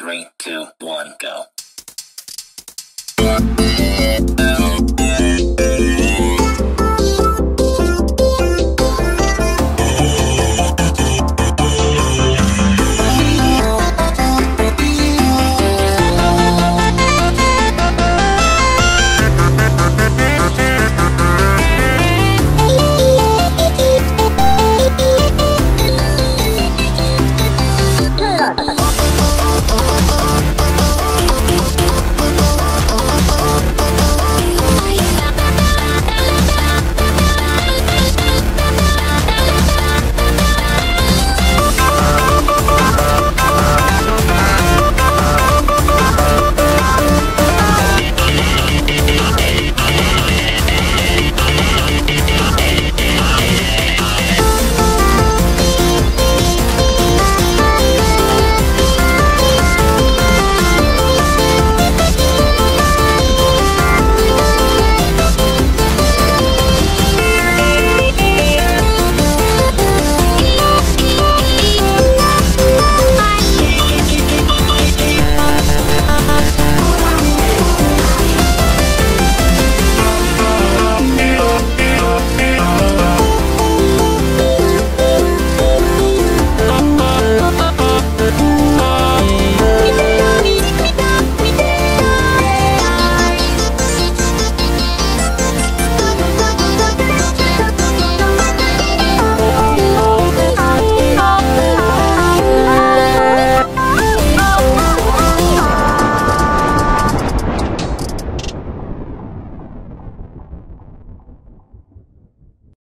Three, two, one, go. Ha ha ha!